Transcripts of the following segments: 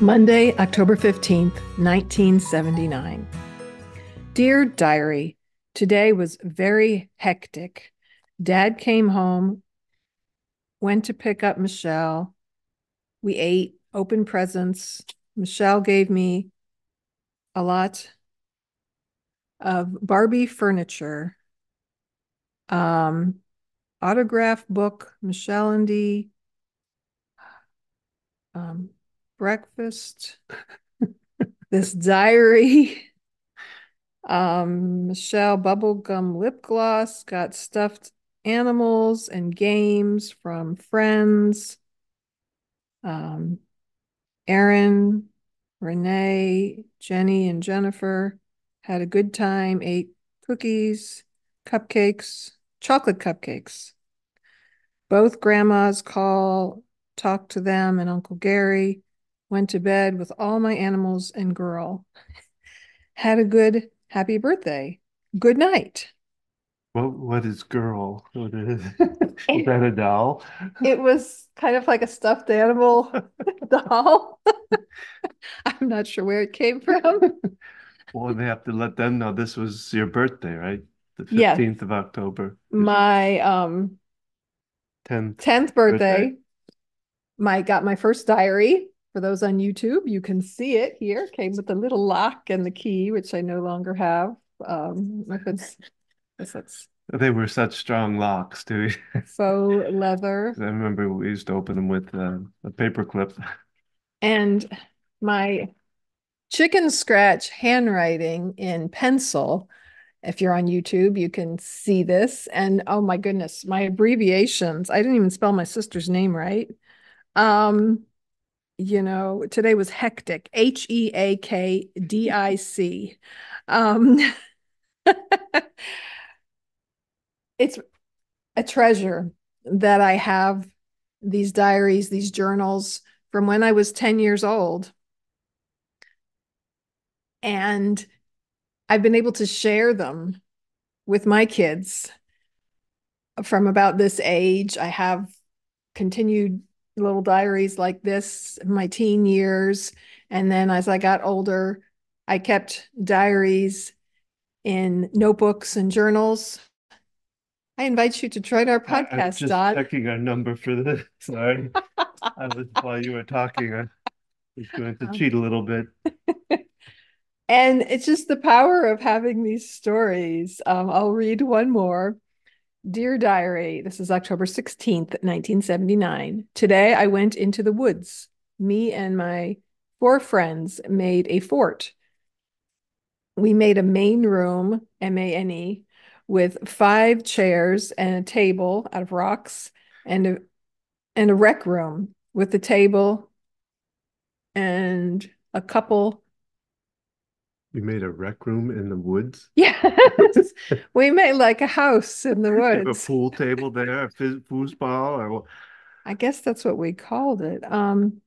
Monday, October 15th, 1979. Dear Diary, today was very hectic. Dad came home, went to pick up Michelle. We ate, opened presents. Michelle gave me a lot of Barbie furniture, um, autograph book, Michelle and Dee, um, breakfast, this diary, um, Michelle bubblegum lip gloss, got stuffed animals and games from friends. Um, Aaron, Renee, Jenny, and Jennifer had a good time, ate cookies, cupcakes, chocolate cupcakes. Both grandmas call, talked to them, and Uncle Gary went to bed with all my animals and girl. Had a good, happy birthday. Good night. What what is girl? What is, is that a doll? It was kind of like a stuffed animal doll. I'm not sure where it came from. Well, they have to let them know this was your birthday, right? The Yeah. 15th of October, My um 10th. 10th birthday. Birthday. My got my first diary. For those on YouTube, you can see it here. Came with the little lock and the key, which I no longer have. Um, if it's, if it's They were such strong locks too. faux leather. I remember we used to open them with uh, a paper clip. And my chicken scratch handwriting in pencil. If you're on YouTube, you can see this. And oh my goodness, my abbreviations. I didn't even spell my sister's name right. Um, you know, today was hectic. H E A K D I C. Um, it's a treasure that I have these diaries, these journals from when I was 10 years old. And I've been able to share them with my kids from about this age. I have continued little diaries like this in my teen years. And then as I got older, I kept diaries in notebooks and journals. I invite you to join our I- I'm podcast, just Don. checking our number for this. Sorry. I was while you were talking, I was going to Um, cheat a little bit. And it's just the power of having these stories. Um, I'll read one more. Dear Diary, this is October 16th, 1979. Today I went into the woods. Me and my four friends made a fort. We made a main room, M A N E, with five chairs and a table out of rocks and a, and a rec room with a table and a couple We made a rec room in the woods. Yes, we made like a house in the You have a pool table there, a fizz- foosball, or? I guess that's what we called it. Um,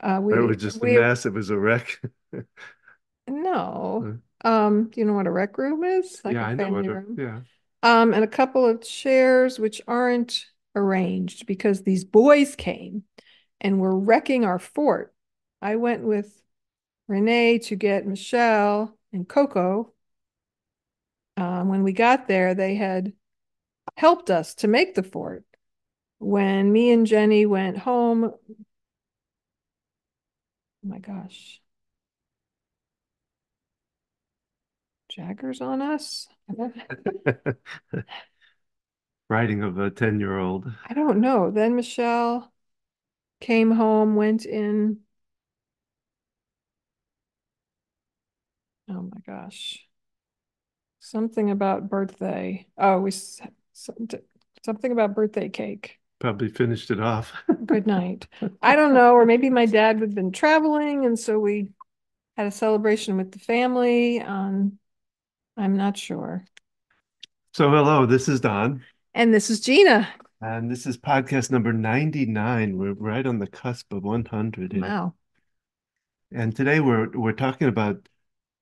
uh, we it was just a mess. It was a wreck. no. Um, do you know what a rec room is? Like Yeah, I know what a, room. yeah. Um, and a couple of chairs which aren't arranged because these boys came and were wrecking our fort. I went with Renee to get Michelle and Coco. Um, when we got there, they had helped us to make the fort. When me and Jenny went home, oh my gosh, Jaggers on us? Writing of a 10-year-old. I don't know. Then Michelle came home, went in. Oh my gosh. Something about birthday. Oh, we something about birthday cake. Probably finished it off. Good night. I don't know, or maybe my dad had been traveling and so we had a celebration with the family. Um, I'm not sure. So hello, this is Don, And this is Gina. and this is podcast number 99. We're right on the cusp of 100 here. Wow. And today we're we're talking about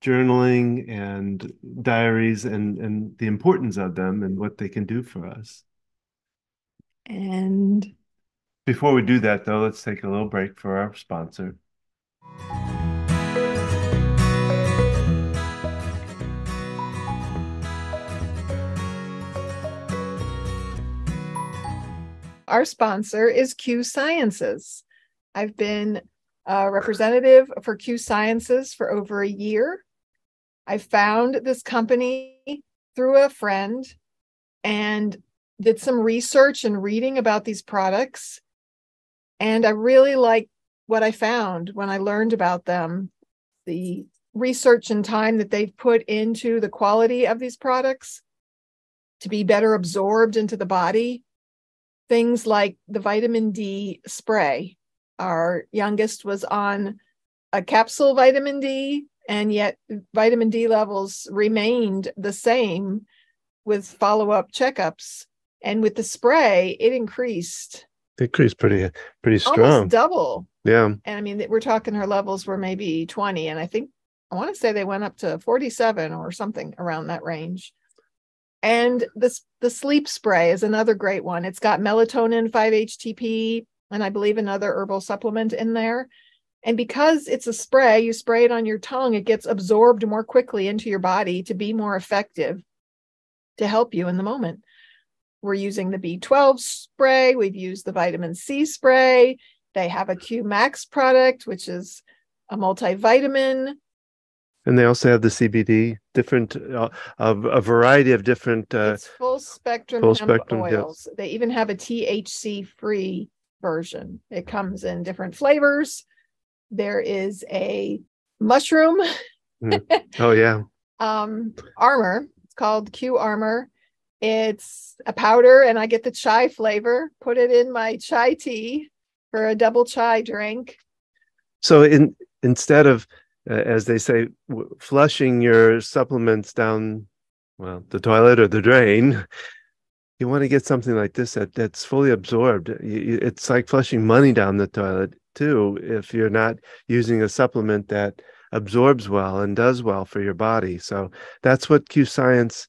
journaling and diaries and and the importance of them and what they can do for us. And Before we do that, though, let's take a little break for our sponsor. Our sponsor is Q Sciences. I've been a representative for Q Sciences for over a year. I found this company through a friend and did some research and reading about these products. And I really like what I found when I learned about them. The research and time that they've put into the quality of these products to be better absorbed into the body. Things like the vitamin D spray. Our youngest was on a capsule vitamin D, and yet vitamin D levels remained the same with follow up checkups. And with the spray, it increased. It Increased pretty pretty strong. Almost double. Yeah. And I mean, we're talking her levels were maybe 20. And I think I want to say they went up to 47 or something around that range. And this the sleep spray is another great one. It's got melatonin, 5-HTP, and I believe another herbal supplement in there. And because it's a spray, you spray it on your tongue, it gets absorbed more quickly into your body to be more effective to help you in the moment. We're using the B12 spray. We've used the vitamin C spray. They have a Q Max product, which is a multivitamin. And they also have the CBD, different, uh, a variety of different. Uh, it's full spectrum full spectrum oils. Yes. They even have a THC free version. It comes in different flavors. There is a mushroom. mm. Oh yeah. um, armor. It's called Q Armor. It's a powder, and I get the chai flavor. Put it in my chai tea for a double chai drink. So, in instead of, uh, as they say, w- flushing your supplements down, well, the toilet or the drain, you want to get something like this that, that's fully absorbed. You, it's like flushing money down the toilet too if you're not using a supplement that absorbs well and does well for your body. So that's what Q Science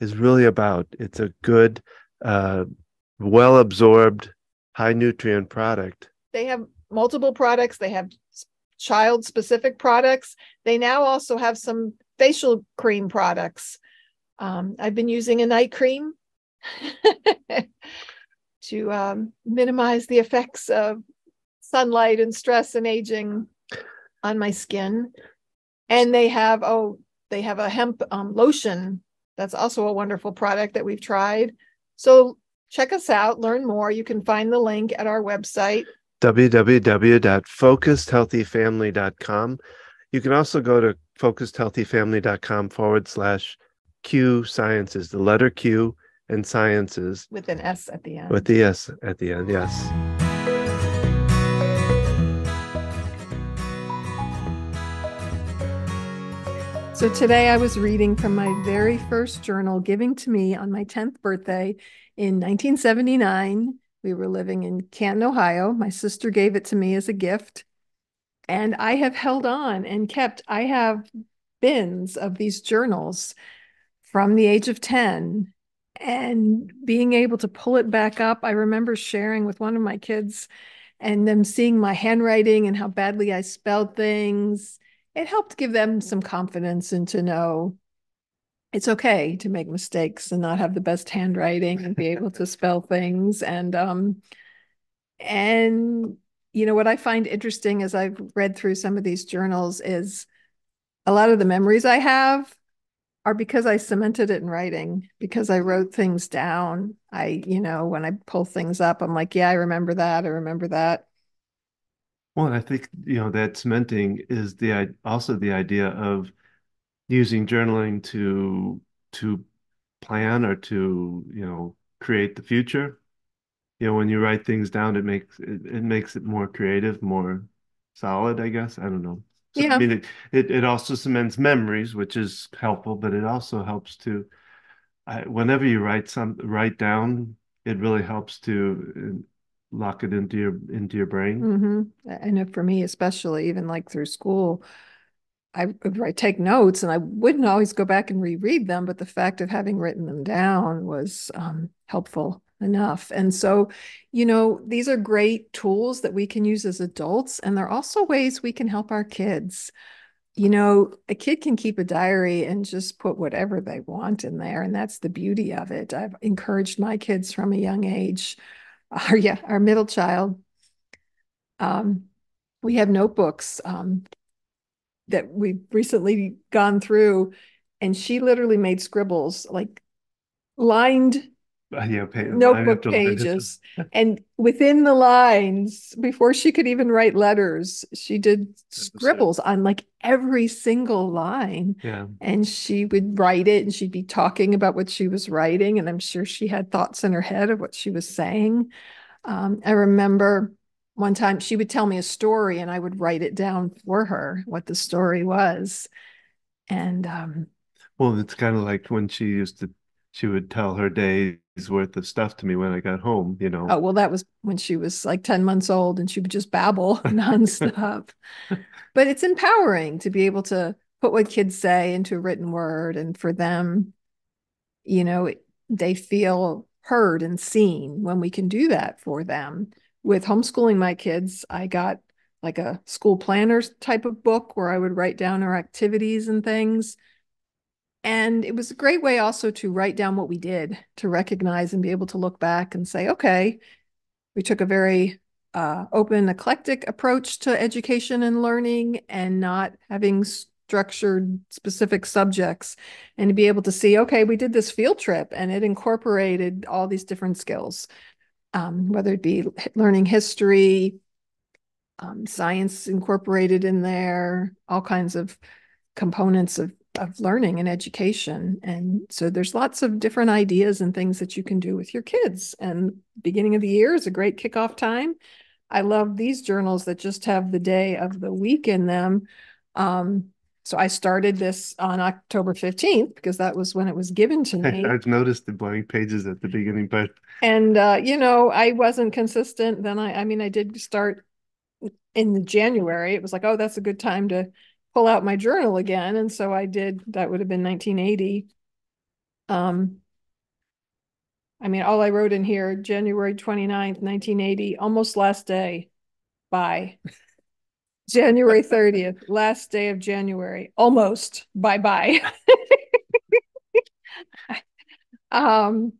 is really about. It's a good, uh, well absorbed, high nutrient product. They have multiple products. They have child specific products. They now also have some facial cream products. Um, I've been using a night cream to um, minimize the effects of sunlight and stress and aging on my skin. And they have, oh, they have a hemp um, lotion that's also a wonderful product that we've tried. So check us out, learn more. You can find the link at our website www.focusedhealthyfamily.com. You can also go to focusedhealthyfamily.com forward slash Q sciences, the letter Q and sciences. With an S at the end. With the S at the end, yes. So today I was reading from my very first journal giving to me on my 10th birthday in 1979. We were living in Canton, Ohio. My sister gave it to me as a gift. And I have held on and kept, I have bins of these journals from the age of 10 and being able to pull it back up. I remember sharing with one of my kids and them seeing my handwriting and how badly I spelled things it helped give them some confidence and to know it's okay to make mistakes and not have the best handwriting and be able to spell things. And um and you know what i find interesting as i've read through some of these journals is a lot of the memories i have are because i cemented it in writing because i wrote things down. I you know when i pull things up i'm like yeah i remember that i remember that well, I think you know that cementing is the also the idea of using journaling to to plan or to you know create the future. You know, when you write things down, it makes it, it makes it more creative, more solid. I guess I don't know. So, yeah. I mean, it, it it also cements memories, which is helpful, but it also helps to. I, whenever you write some write down, it really helps to lock it into your into your brain. Mm-hmm. I know for me, especially even like through school, I would take notes and I wouldn't always go back and reread them, but the fact of having written them down was um, helpful. enough. And so, you know, these are great tools that we can use as adults, and they're also ways we can help our kids. You know, a kid can keep a diary and just put whatever they want in there, and that's the beauty of it. I've encouraged my kids from a young age. Our yeah, our middle child. Um, we have notebooks um, that we've recently gone through, and she literally made scribbles like lined Yeah, pa- notebook after line after- pages. And within the lines, before she could even write letters, she did scribbles on like every single line. Yeah, And she would write it and she'd be talking about what she was writing. And I'm sure she had thoughts in her head of what she was saying. Um, I remember one time she would tell me a story and I would write it down for her, what the story was. And um, well, it's kind of like when she used to, she would tell her day's worth of stuff to me when I got home, you know. Oh, well, that was when she was like 10 months old and she would just babble nonstop. but it's empowering to be able to put what kids say into a written word and for them, you know, they feel heard and seen when we can do that for them. With homeschooling my kids, I got like a school planner type of book where I would write down our activities and things. And it was a great way also to write down what we did, to recognize and be able to look back and say, okay, we took a very uh, open, eclectic approach to education and learning and not having structured specific subjects. And to be able to see, okay, we did this field trip and it incorporated all these different skills, um, whether it be learning history, um, science incorporated in there, all kinds of components of of learning and education. And so there's lots of different ideas and things that you can do with your kids. And beginning of the year is a great kickoff time. I love these journals that just have the day of the week in them. Um, so I started this on October 15th because that was when it was given to me. I've noticed the blank pages at the beginning, but And uh, you know, I wasn't consistent. Then I I mean I did start in January. It was like, oh, that's a good time to pull out my journal again. And so I did, that would have been 1980. Um, I mean, all I wrote in here, January 29th, 1980, almost last day. Bye. January 30th, last day of January, almost bye bye. um,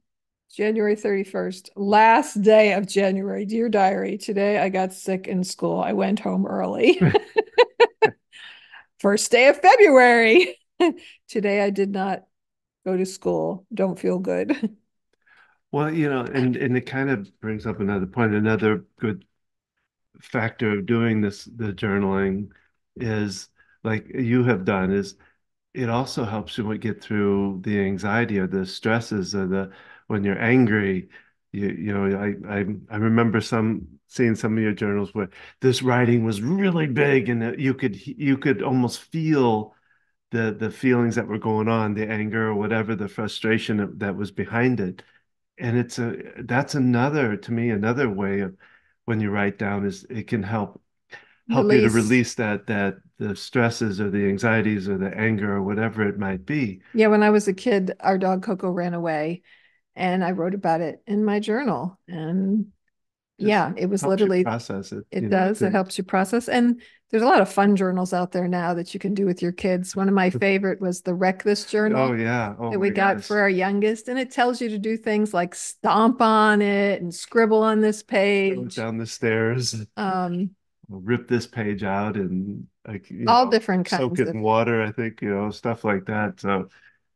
January 31st, last day of January. Dear diary, today I got sick in school. I went home early. First day of February. today I did not go to school. Don't feel good. well, you know, and and it kind of brings up another point. Another good factor of doing this, the journaling, is like you have done, is it also helps you get through the anxiety or the stresses or the when you're angry. You you know, I I I remember some seeing some of your journals where this writing was really big and you could you could almost feel the the feelings that were going on, the anger or whatever, the frustration that was behind it. And it's a that's another to me another way of when you write down is it can help help you to Release. release that that the stresses or the anxieties or the anger or whatever it might be. Yeah, when I was a kid, our dog Coco ran away and I wrote about it in my journal. And Just yeah, it was literally process it. It you know, does. It helps you process. And there's a lot of fun journals out there now that you can do with your kids. One of my favorite was the Wreck This journal. Oh yeah. Oh that we got goodness. for our youngest. And it tells you to do things like stomp on it and scribble on this Go page. down the stairs, Um, rip this page out and like all know, different soak kinds it of in water, I think, you know, stuff like that. So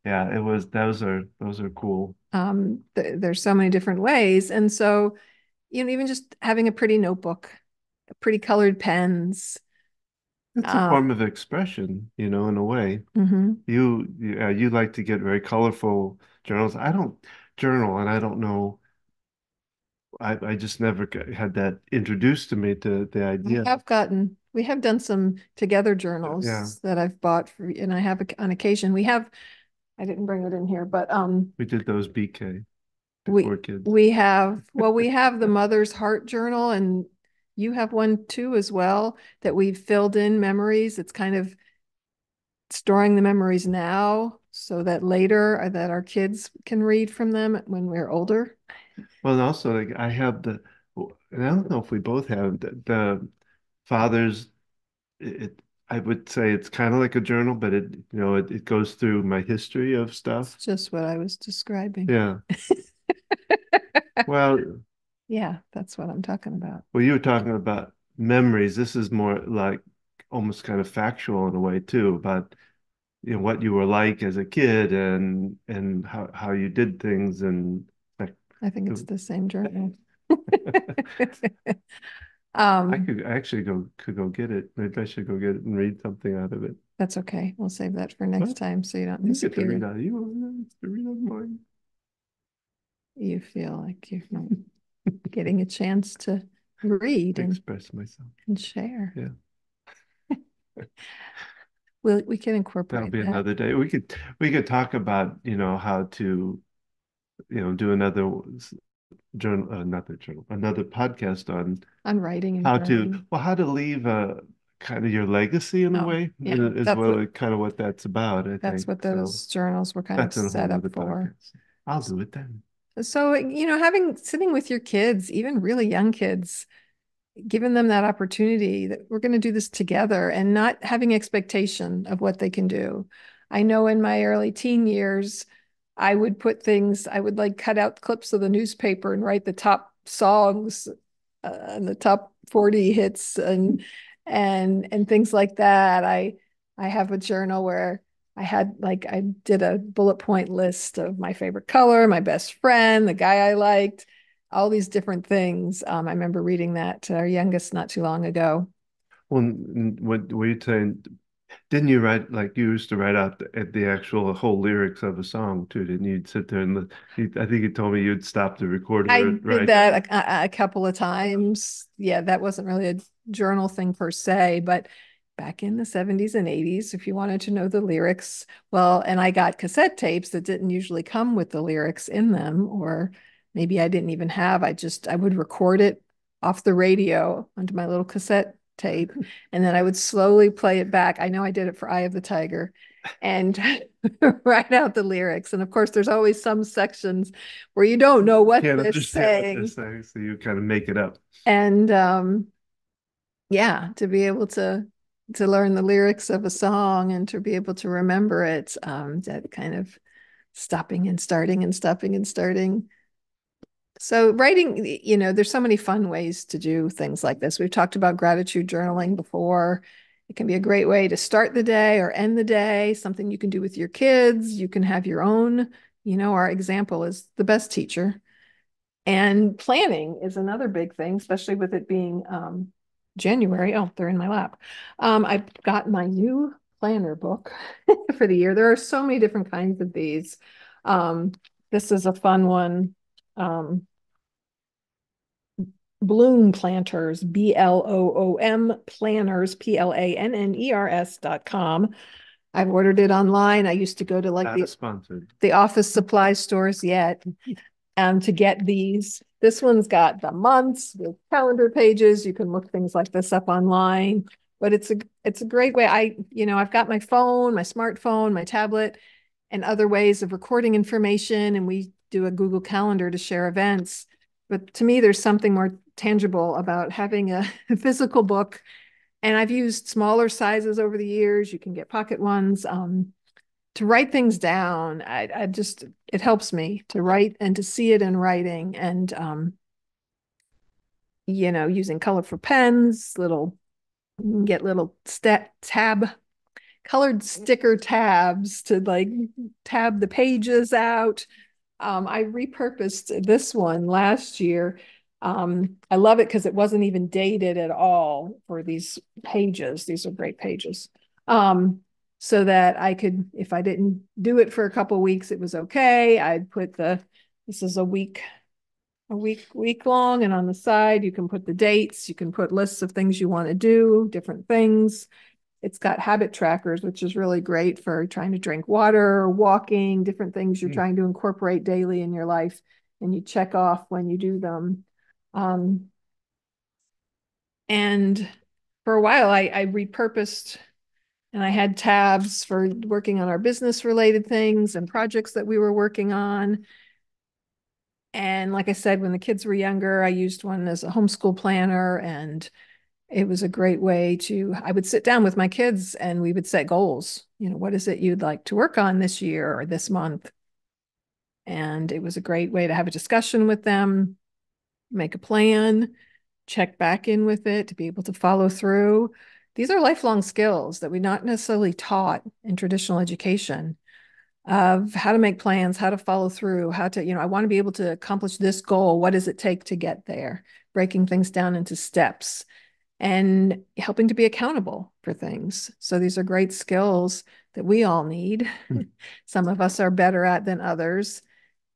yeah, it was those are those are cool. um th- there's so many different ways. And so, you know, even just having a pretty notebook, pretty colored pens. It's a Uh, form of expression, you know, in a way. mhm. You you, uh, you like to get very colorful journals. I don't journal, and I don't know. I I just never had that introduced to me to the We idea. have gotten, we have done some together Yeah. journals that I've bought for, and I have on occasion. We have, I didn't bring it in here, but um, We did those BK we before kids. we have, well, we have the Mother's Heart Journal, and you have one too as well that we've filled in memories. It's kind of storing the memories now so that later uh, that our kids can read from them when we're older. Well, and also like I have the, and I don't know if we both have the, the father's. It, I would say it's kind of like a journal, but it, you know, it, it goes through my history of stuff. It's Just what I was describing. Yeah. Well, Yeah, that's what I'm talking about. well, you were talking about memories. This is more like almost kind of factual in a way too, about you know what you were like as a kid and and how how you did things and like I think it's the same journal. I Um, could actually go could go get it. Maybe I should go get it and read something out of it. that's okay. We'll save that for next What? time so you don't You get to read out. You don't get to read out mine. You feel like you're not getting a chance to read and, Express myself. and share. Yeah. We'll, we can incorporate. That'll be that. another day. We could we could talk about, you know, how to, you know, do another journal, another journal, another podcast on on writing and how to, well, how to leave a kind of your legacy in a Oh, way, yeah, uh, is that's well, what- kind of what that's about, I That's think. what So those journals were kind of a set up for. podcast. I'll do it then. So, you know, having sitting with your kids, even really young kids, giving them that opportunity that we're going to do this together and not having expectation of what they can do. I know in my early teen years, I would put things, I would like cut out clips of the newspaper and write the top songs uh, and the top 40 hits and and and things like that. I I have a journal where I had like I did a bullet point list of my favorite color, my best friend, the guy I liked, all these different things. Um, I remember reading that to our youngest not too long ago. Well, what were you saying? Didn't you write like you used to write out the, the actual whole lyrics of a song too? Didn't you? You'd sit there and you, I think you told me you'd stop the recorder, I right? did that a, a couple of times. Yeah, that wasn't really a journal thing per se, but back in the 70s and 80s, if you wanted to know the lyrics, well, and I got cassette tapes that didn't usually come with the lyrics in them, or maybe I didn't even have. I just I would record it off the radio onto my little cassette tape, and then I would slowly play it back. I know I did it for Eye of the Tiger and write out the lyrics. And of course, there's always some sections where you don't know what Can't they're understand what they're saying. saying, so you kind of make it up. And um, yeah, to be able to to learn the lyrics of a song and to be able to remember it, um, that kind of stopping and starting and stopping and starting. So writing, you know, there's so many fun ways to do things like this. We've talked about gratitude journaling before. It can be a great way to start the day or end the day, something you can do with your kids. You can have your own, you know, our example is the best teacher. And planning is another big thing, especially with it being um, January. Oh, they're in my lap. Um, I've got my new planner book for the year. There are so many different kinds of these. Um, this is a fun one. Um, Bloom Planners, B L O O M Planners, P L A N N E R S dot com. I've ordered it online. I used to go to like Not the sponsored. the office supply stores yet um, to get these. This one's got the months with calendar pages. You can look things like this up online, but it's a it's a great way. I you know I've got my phone, my smartphone, my tablet, and other ways of recording information, and we do a Google Calendar to share events. But to me, there's something more tangible about having a physical book. And I've used smaller sizes over the years. You can get pocket ones. Um, to write things down I, I just it helps me to write and to see it in writing and um you know using colorful pens little get little stat tab colored sticker tabs to like tab the pages out um i repurposed this one last year um i love it because it wasn't even dated at all for these pages these are great pages um so that I could, if I didn't do it for a couple weeks, it was okay. I'd put the, this is a week, a week, week long, and on the side, you can put the dates, you can put lists of things you want to do, different things. It's got habit trackers, which is really great for trying to drink water, walking, different things you're Mm. trying to incorporate daily in your life, and you check off when you do them. Um, and for a while, I, I repurposed and I had tabs for working on our business related things and projects that we were working on. And like I said, when the kids were younger, I used one as a homeschool planner and it was a great way to I would sit down with my kids and we would set goals. You know, what is it you'd like to work on this year or this month? And it was a great way to have a discussion with them, make a plan, check back in with it, to be able to follow through. These are lifelong skills that we're not necessarily taught in traditional education of how to make plans, how to follow through, how to, you know, I want to be able to accomplish this goal. What does it take to get there? Breaking things down into steps and helping to be accountable for things. So these are great skills that we all need. Mm. Some of us are better at than others.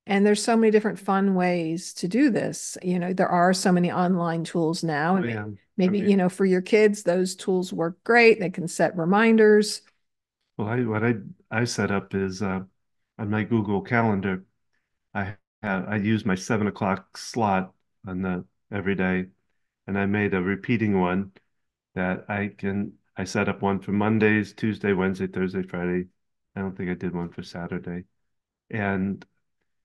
And there's so many different fun ways to do this. You know, there are so many online tools now. And oh, yeah. maybe, okay. you know, for your kids, those tools work great. They can set reminders. Well, I, what I I set up is uh, on my Google Calendar, I have I use my seven o'clock slot on the every day, and I made a repeating one that I can I set up one for Mondays, Tuesday, Wednesday, Thursday, Friday. I don't think I did one for Saturday, and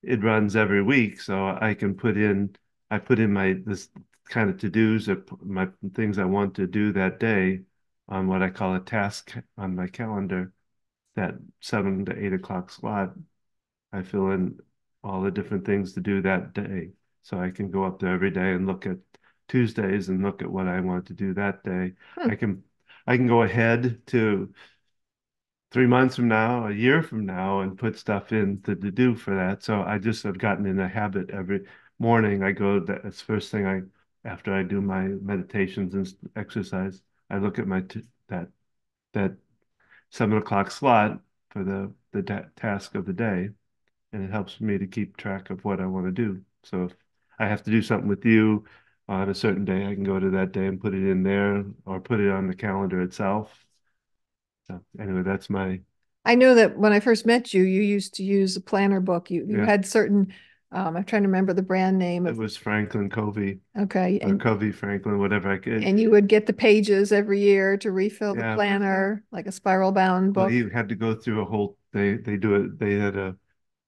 it runs every week, so I can put in I put in my this kind of to dos or my things I want to do that day on what I call a task on my calendar. That seven to eight o'clock slot, I fill in all the different things to do that day, so I can go up there every day and look at Tuesdays and look at what I want to do that day. Hmm. I can I can go ahead to three months from now, a year from now, and put stuff in to, to do for that. So I just have gotten in a habit every morning. I go, that's first thing I, after I do my meditations and exercise, I look at my, t- that, that seven o'clock slot for the, the task of the day. And it helps me to keep track of what I want to do. So if I have to do something with you on a certain day, I can go to that day and put it in there or put it on the calendar itself so anyway, that's my. I know that when I first met you, you used to use a planner book. You you yeah. had certain. Um, I'm trying to remember the brand name. Of, it was Franklin Covey. Okay. And, Covey Franklin, whatever I could. And you would get the pages every year to refill yeah. the planner, like a spiral bound book. Well, you had to go through a whole. They they do it. They had a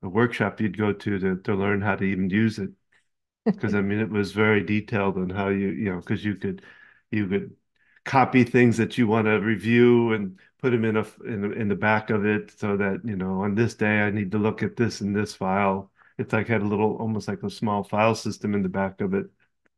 a workshop you'd go to to to learn how to even use it because I mean it was very detailed on how you you know because you could you could copy things that you want to review and put them in a in, in the back of it so that you know on this day I need to look at this in this file. It's like had a little almost like a small file system in the back of it.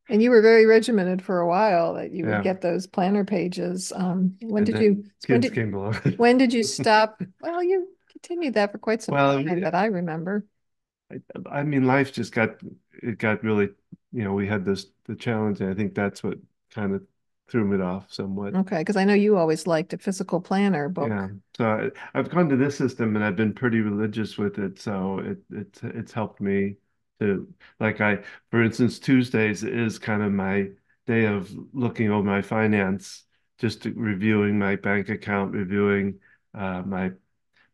And you were very regimented for a while that you yeah. would get those planner pages. Um, when and did you? When did, came along. when did you stop? Well, you continued that for quite some well, time that I remember. I, I mean, life just got it got really, you know, we had this the challenge. And I think that's what kind of threw me off somewhat. Okay, because I know you always liked a physical planner book. Yeah, so I, have gone to this system and I've been pretty religious with it. So it it's it's helped me to like I, for instance, Tuesdays is kind of my day of looking over my finance, just reviewing my bank account, reviewing uh, my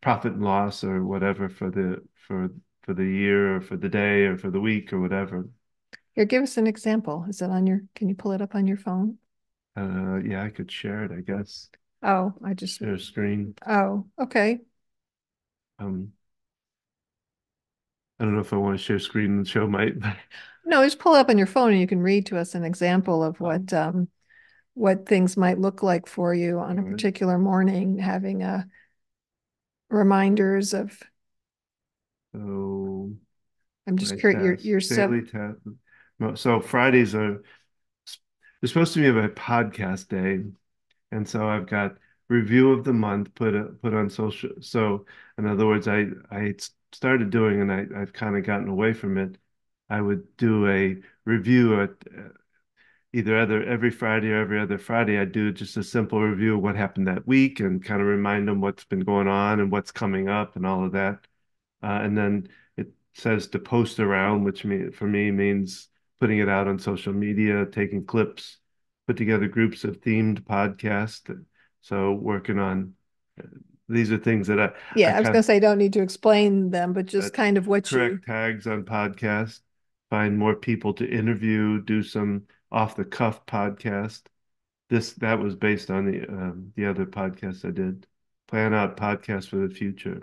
profit and loss or whatever for the for for the year or for the day or for the week or whatever. Here, give us an example. Is it on your? Can you pull it up on your phone? Uh, yeah, I could share it, I guess. Oh, I just, Share a screen. oh, okay. Um, I don't know if I want to share screen and show my, No, just pull it up on your phone and you can read to us an example of what, um, what things might look like for you on a particular morning, having a reminders of, so. I'm just curious, you're, you're so, So Fridays are there's supposed to be a podcast day, and so I've got review of the month put a, put on social. So in other words, I I started doing, and I I've kind of gotten away from it. I would do a review at uh, either other every Friday or every other Friday. I'd do just a simple review of what happened that week and kind of remind them what's been going on and what's coming up and all of that. Uh, and then it says to post around, which me, for me means putting it out on social media, taking clips, put together groups of themed podcasts. So working on these are things that I yeah I, I was gonna say don't need to explain them, but just kind of what you correct you tags on podcast, find more people to interview, do some off the cuff podcast. This that was based on the um, the other podcast I did. Plan out podcast for the future.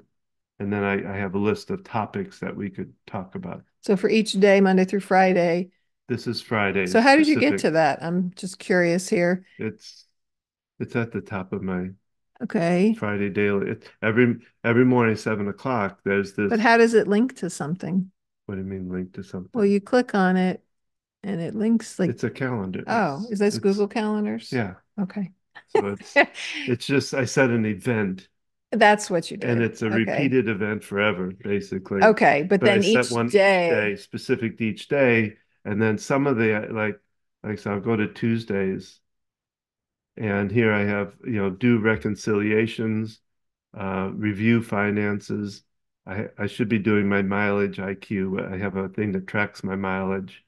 And then I, I have a list of topics that we could talk about. So for each day, Monday through Friday. This is Friday. So how did you get to that? I'm just curious here. It's it's at the top of my okay Friday daily. It, every every morning, seven o'clock. There's this. But how does it link to something? What do you mean link to something? Well, you click on it, and it links like. It's a calendar. Oh, it's, is this Google Calendars? Yeah. Okay. So it's it's just I set an event that's what you did. And it's a okay. repeated event forever, basically. Okay, but, then I each one day... day specific to each day, and then some of the like like so I'll go to Tuesdays, and here I have you know do reconciliations, uh, review finances. I I should be doing my mileage IQ. I have a thing that tracks my mileage.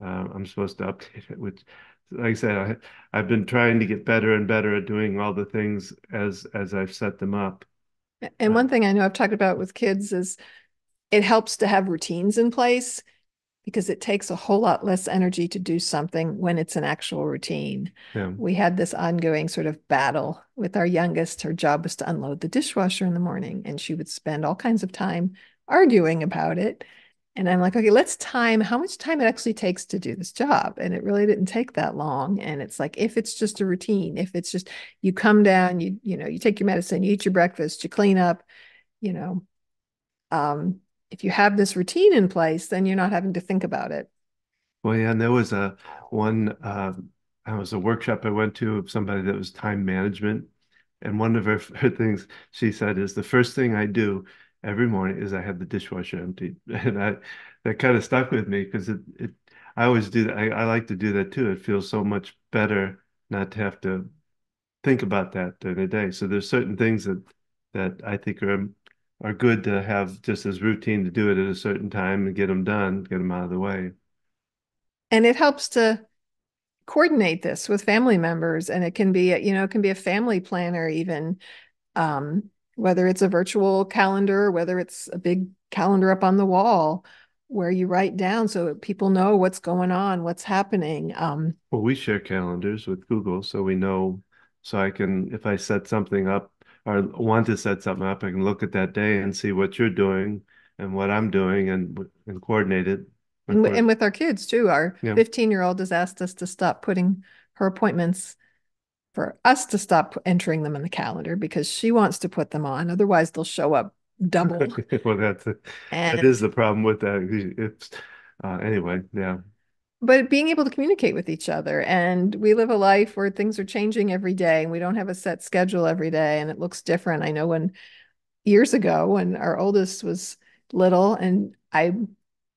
Uh, I'm supposed to update it, which like I said, I, I've been trying to get better and better at doing all the things as as I've set them up. And one uh, thing I know I've talked about with kids is it helps to have routines in place because it takes a whole lot less energy to do something when it's an actual routine. Yeah. We had this ongoing sort of battle with our youngest. Her job was to unload the dishwasher in the morning, and she would spend all kinds of time arguing about it. And I'm like, okay, let's time how much time it actually takes to do this job. And it really didn't take that long. And it's like, if it's just a routine, if it's just you come down, you, you know, you take your medicine, you eat your breakfast, you clean up, you know, um, if you have this routine in place, then you're not having to think about it. Well, yeah, and there was a one, uh, I was a workshop I went to of somebody that was time management. And one of her, her things she said is the first thing I do every morning is I have the dishwasher emptied, and I that kind of stuck with me because it it I always do that. I, I like to do that too. It feels so much better not to have to think about that during the day. So there's certain things that that I think are are good to have just as routine to do it at a certain time and get them done, get them out of the way. And it helps to coordinate this with family members and it can be you know it can be a family planner even um whether it's a virtual calendar, whether it's a big calendar up on the wall where you write down so people know what's going on, what's happening. Um, well, we share calendars with Google, so we know. So I can, if I set something up or want to set something up, I can look at that day and see what you're doing and what I'm doing and and coordinate it. And, and with our kids too, our 15 yeah. year old has asked us to stop putting her appointments for us to stop entering them in the calendar because she wants to put them on. Otherwise, they'll show up double. well, that's a, and, that is the problem with that. It's uh, anyway, yeah. But being able to communicate with each other, and we live a life where things are changing every day, and we don't have a set schedule every day, and it looks different. I know when years ago, when our oldest was little, and I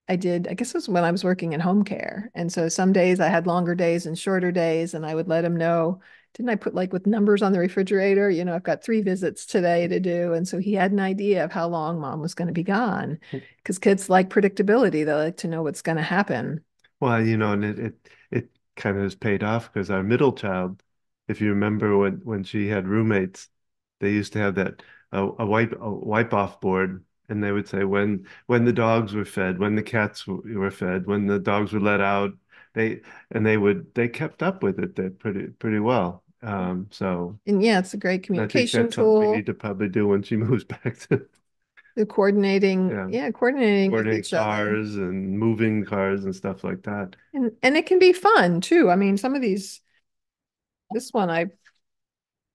I did, I guess it was when I was working in home care. And so some days I had longer days and shorter days, and I would let him know didn't I put like with numbers on the refrigerator? You know, I've got three visits today to do. And so he had an idea of how long mom was going to be gone because hmm. kids like predictability. They like to know what's going to happen. Well, you know, and it, it, it kind of has paid off because our middle child, if you remember when, when she had roommates, they used to have that uh, a wipe a wipe off board and they would say when when the dogs were fed when the cats were fed when the dogs were let out they and they would they kept up with it that pretty pretty well. Um, so and yeah, it's a great communication tool. we need to probably do when she moves back to the coordinating. Yeah, yeah coordinating, coordinating cars other. and moving cars and stuff like that. And and it can be fun too. I mean, some of these. This one I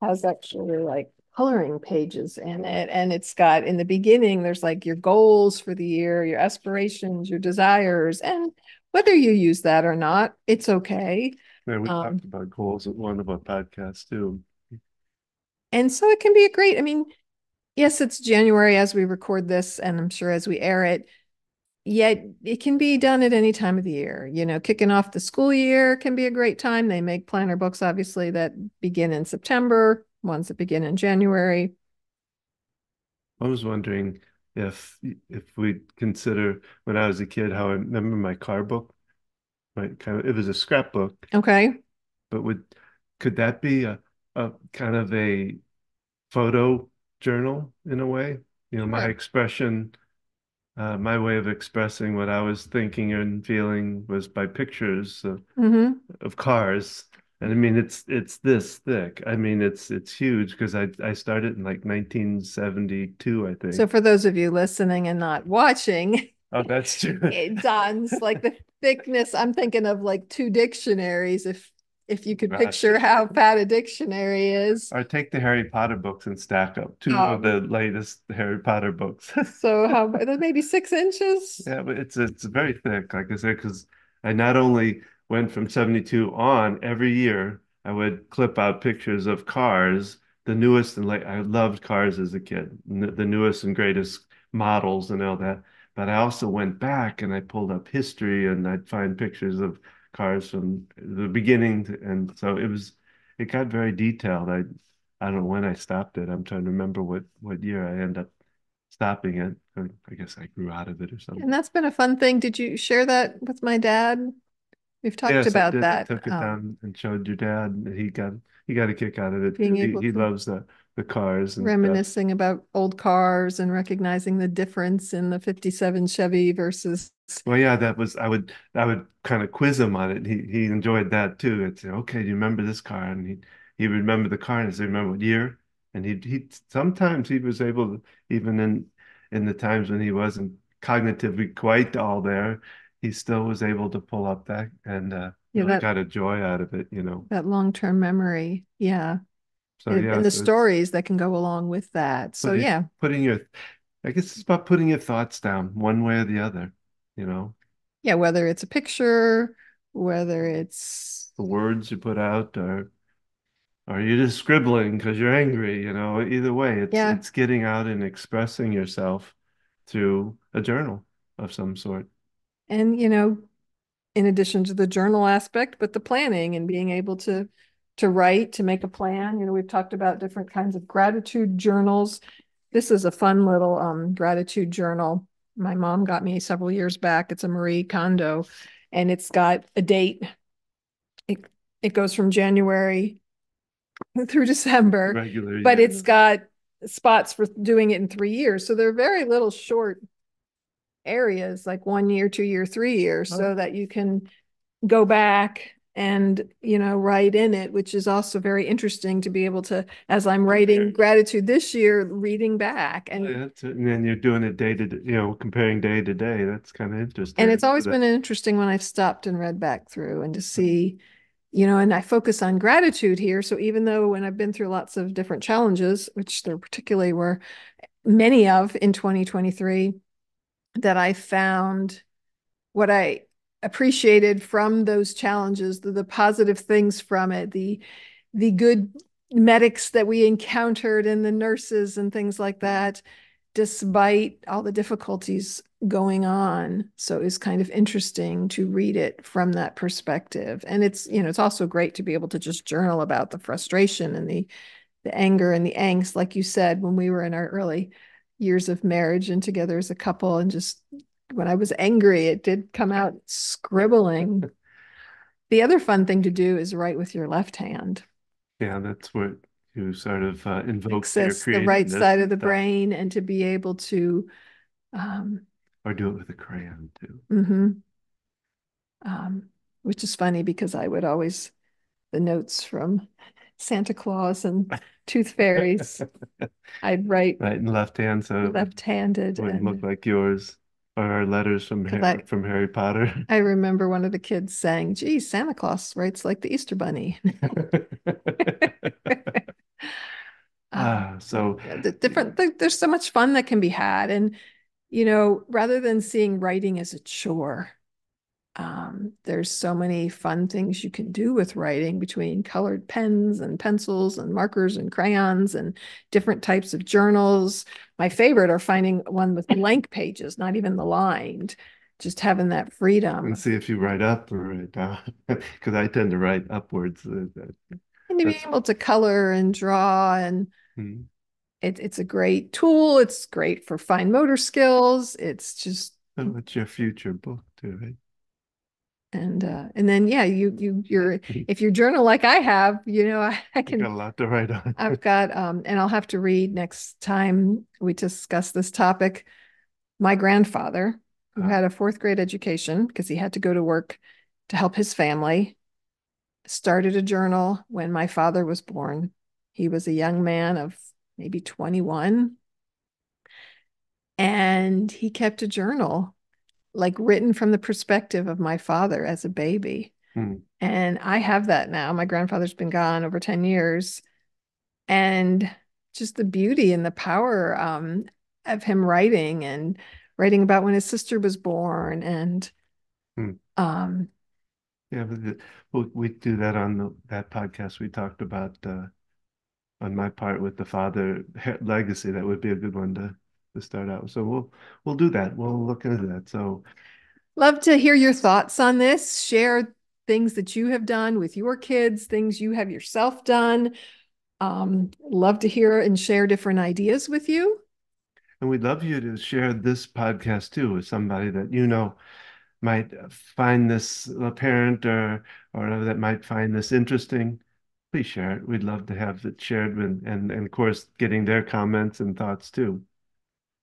has actually like coloring pages in it and it's got in the beginning there's like your goals for the year your aspirations your desires and whether you use that or not, it's okay. Yeah, we um, talked about goals at one of our podcasts too. And so it can be a great, I mean, yes, it's January as we record this, and I'm sure as we air it, yet it can be done at any time of the year. You know, kicking off the school year can be a great time. They make planner books, obviously, that begin in September, ones that begin in January. I was wondering if if we consider when I was a kid how I remember my car book, right? Kind of it was a scrapbook. Okay. But would could that be a, a kind of a photo journal in a way? You know, my expression, uh, my way of expressing what I was thinking and feeling was by pictures of, mm-hmm. of cars. And I mean, it's it's this thick. I mean, it's it's huge because I I started in like 1972, I think. So for those of you listening and not watching, Oh, that's true. Don's like the thickness. I'm thinking of like two dictionaries. If if you could Gosh. picture how fat a dictionary is. Or take the Harry Potter books and stack up two Oh. of um, the latest Harry Potter books. So how maybe six inches? Yeah, but it's it's very thick, like I said, because I not only went from 72 on every year, I would clip out pictures of cars, the newest and like I loved cars as a kid, the newest and greatest models and all that. But I also went back and I pulled up history and I'd find pictures of cars from the beginning, to, and so it was it got very detailed. I I don't know when I stopped it. I'm trying to remember what what year I ended up stopping it. I guess I grew out of it or something. And that's been a fun thing. Did you share that with my dad? We've talked Yes, I about did. I took it um, down and showed your dad. and He got he got a kick out of it Being. He able he loves the the cars and stuff. reminiscing about old cars and recognizing the difference in the 57 Chevy versus Well, yeah, that was I would I would kind of quiz him on it. He he enjoyed that too. Say, okay, do you remember this car? And he he would remember the car and I'd say, remember what year? And he he sometimes he was able to even in in the times when he wasn't cognitively quite all there, he still was able to pull up that and uh Yeah, that- got a joy out of it, you know. that long-term memory. Yeah. So and, yeah, and the so stories that can go along with that. So Putting- yeah, putting your I guess it's about putting your thoughts down one way or the other, you know, yeah, whether it's a picture, whether it's the words you put out or or you're just scribbling because you're angry, you know, either way, it's Yeah. it's getting out and expressing yourself through a journal of some sort. and you know, in addition to the journal aspect, but the planning and being able to to write, to make a plan. You know, we've talked about different kinds of gratitude journals. This is a fun little um, gratitude journal. My mom got me several years back. It's a Marie Kondo, and it's got a date. It it goes from January through December, Regular, but yeah. it's got spots for doing it in three years. So they're very little short areas, like one year, two year, three years, Oh. so that you can go back and, you know, write in it, which is also very interesting to be able to, as I'm writing Compare. gratitude this year, reading back. And yeah. And then you're doing it day to day, you know, comparing day to day. That's kind of interesting. and it's always been interesting when I've stopped and read back through and to see, you know, and I focus on gratitude here. So even though when I've been through lots of different challenges, which there particularly were many of in 2023, that I found what I appreciated from those challenges, the, the positive things from it, the the good medics that we encountered and the nurses and things like that, despite all the difficulties going on. So it's kind of interesting to read it from that perspective. And it's, you know, it's also great to be able to just journal about the frustration and the the anger and the angst, like you said, when we were in our early years of marriage and together as a couple and just when I was angry, it did come out scribbling. The other fun thing to do is write with your left hand. yeah, that's what you sort of uh, invoke the right side of the stuff. brain and to be able to um, or do it with a crayon too. mhm. um which is funny because I would always the notes from Santa Claus and Tooth Fairies, I'd write Right and left hand, so left-handed wouldn't and look like yours or letters from Harry, I- from Harry Potter. I remember one of the kids saying, gee, Santa Claus writes like the Easter Bunny. Ah, so the different there- there's so much fun that can be had and you know rather than seeing writing as a chore um, there's so many fun things you can do with writing between colored pens and pencils and markers and crayons and different types of journals my favorite are finding one with blank pages not even the lined just having that freedom and see if you write up or write down because I tend to write upwards. uh, and to be able to color and draw and hmm. it, it's a great tool it's great for fine motor skills it's just Oh, it's your future book too, right? And uh and then yeah you you you're if you journal like i have you know i, I You got can a lot to write on. i've got um and i'll have to read next time we discuss this topic my grandfather who Ah. had a fourth grade education because he had to go to work to help his family started a journal when my father was born. He was a young man of maybe 21. And he kept a journal, like written from the perspective of my father as a baby. Hmm. And I have that now. My grandfather's been gone over 10 years. And just the beauty and the power um, of him writing and writing about when his sister was born and hmm. um, yeah, but we we do that on the, that podcast. We talked about uh, on my part with the father legacy. That would be a good one to to start out. So we'll we'll do that. We'll look into that. So love to hear your thoughts on this. Share things that you have done with your kids, things you have yourself done. Um, love to hear and share different ideas with you. And we'd love you to share this podcast too with somebody that you know might find this a parent or or that might find this interesting, please share it. We'd love to have it shared and and, and of course getting their comments and thoughts too.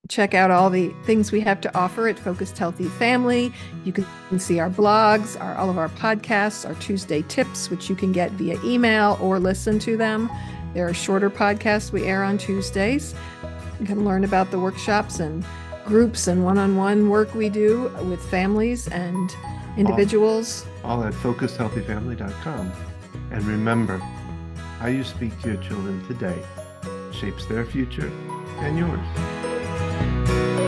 Check out all the things we have to offer at Focused Healthy Family. You can see our blogs, our all of our podcasts, our Tuesday tips, which you can get via email or listen to them. There are shorter podcasts we air on Tuesdays. You can learn about the workshops and groups and one-on-one work we do with families and individuals. All, all at focusedhealthyfamily.com. And remember, how you speak to your children today shapes their future and yours thank you